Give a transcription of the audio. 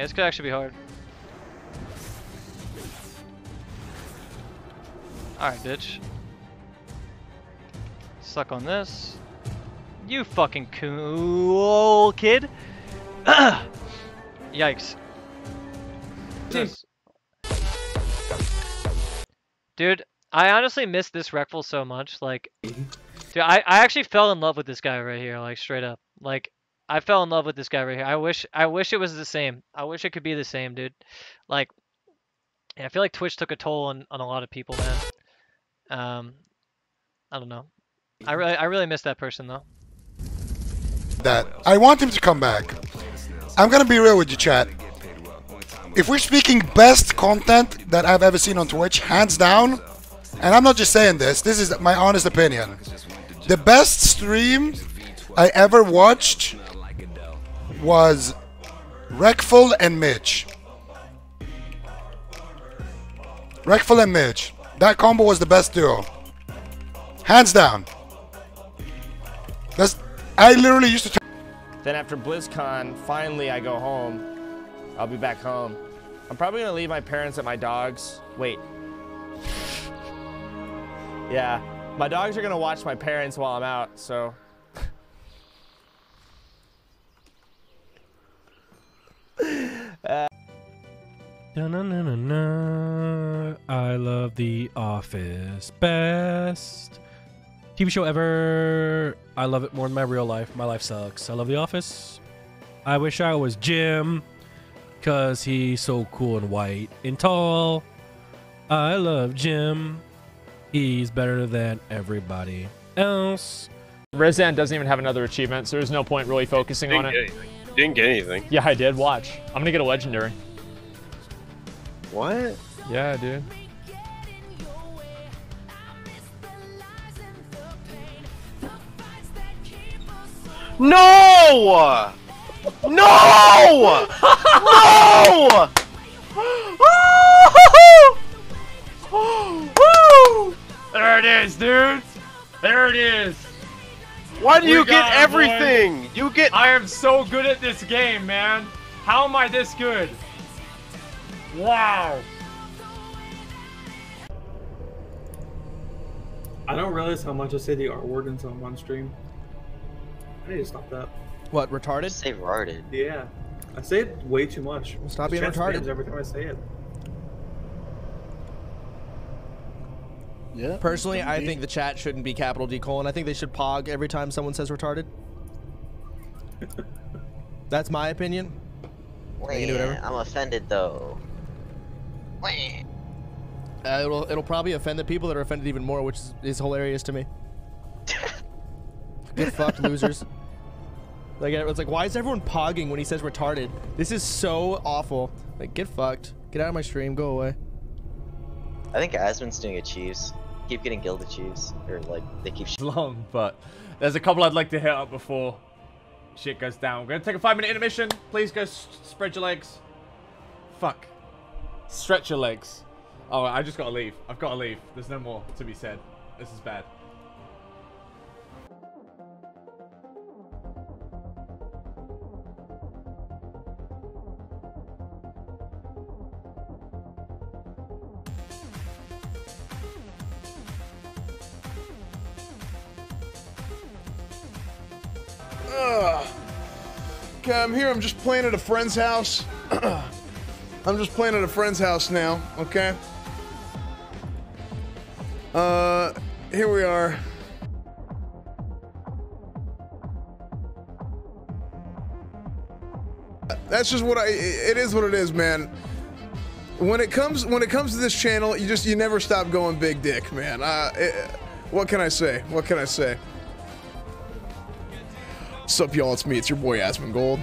Yeah, this could actually be hard. Alright, bitch. Suck on this. You fucking cool kid. Yikes. This. Dude, I honestly miss this Reckful so much. Like, mm-hmm. dude, I, I actually fell in love with this guy right here, like straight up. Like, I fell in love with this guy right here. I wish I wish it was the same. I wish it could be the same, dude. Like, I feel like Twitch took a toll on, on a lot of people, man. Um, I don't know. I really I really miss that person though. That I want him to come back. I'm gonna be real with you, chat. If we're speaking best content that I've ever seen on Twitch, hands down, and I'm not just saying this, this is my honest opinion. The best stream I ever watched was Reckful and Mitch. Reckful and Mitch. That combo was the best duo. Hands down. That's I literally used to Then after BlizzCon, finally I go home. I'll be back home. I'm probably gonna leave my parents at my dogs. Wait. yeah, my dogs are gonna watch my parents while I'm out, so. Da-na-na-na-na. I love The Office best. TV show ever. I love it more than my real life. My life sucks. I love The Office. I wish I was Jim because he's so cool and white and tall. I love Jim. He's better than everybody else. Rizan doesn't even have another achievement, so there's no point really focusing on Didn't it. Didn't get anything. Yeah, I did. Watch. I'm gonna get a legendary. What? Yeah, dude. No! No! no! There it is, dude. There it is. Why do We you get got it, boy. everything? You get. I am so good at this game, man. How am I this good? Wow. I don't realize how much I say the R word in some one stream. I need to stop that. What, retarded? Say retarded. Yeah. I say it way too much. Stop being retarded. Every time I say it. Yeah. Personally, I think the chat shouldn't be capital D colon. I think they should pog every time someone says retarded. That's my opinion. Wait. I'm offended though. Wait. Uh, it'll it'll probably offend the people that are offended even more, which is, is hilarious to me. Get fucked, losers. Like it's like, why is everyone pogging when he says retarded? This is so awful. Like, get fucked. Get out of my stream. Go away. I think Asmon's doing achieves. Keep getting guild achieves. Or like they keep long, but there's a couple I'd like to hit up before shit goes down. We're gonna take a five minute intermission. Please go spread your legs. Fuck. Stretch your legs. Oh, I just gotta leave. I've gotta leave. There's no more to be said. This is bad. Okay, I'm here. I'm just playing at a friend's house. I'm just playing at a friend's house now, okay? Uh, here we are. That's just what I. It is what it is, man. When it comes when it comes to this channel, you just you never stop going big dick, man. Uh, it, what can I say? What can I say? What's up, y'all? It's me. It's your boy Asmongold.